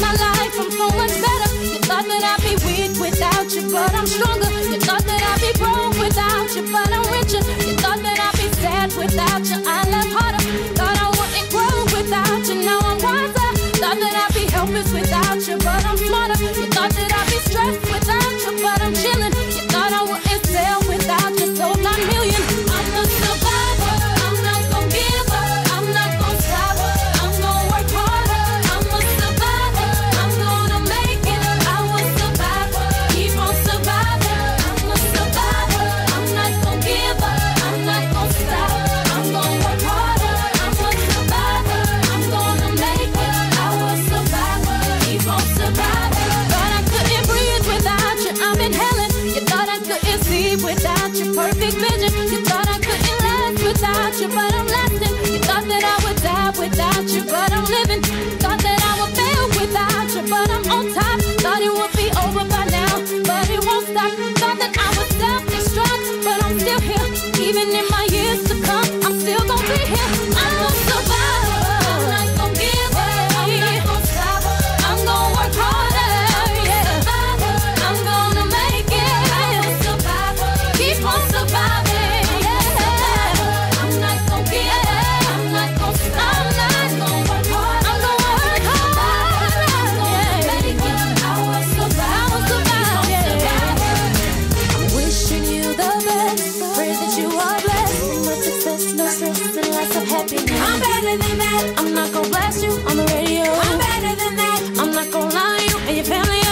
my life, I'm so much better. You thought that I'd be weak without you, but I'm stronger. You thought that I'd be broke without big vision. You thought I couldn't last without you, but I'm lasting. You thought that I would die without you, but I'm living. You thought that I would fail without you, but I'm on top. Thought it would be over by now, but it won't stop. Thought that I would self-destruct, but I'm still here. Even in my years to come, I'm still gonna be here. that. I'm not gonna blast you on the radio. I'm better than that. I'm not gonna lie to you and your family.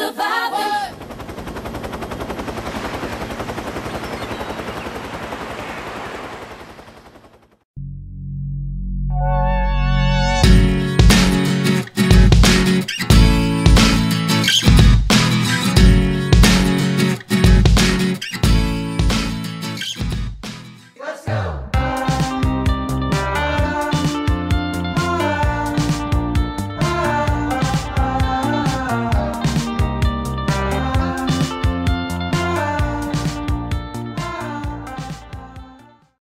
surviving.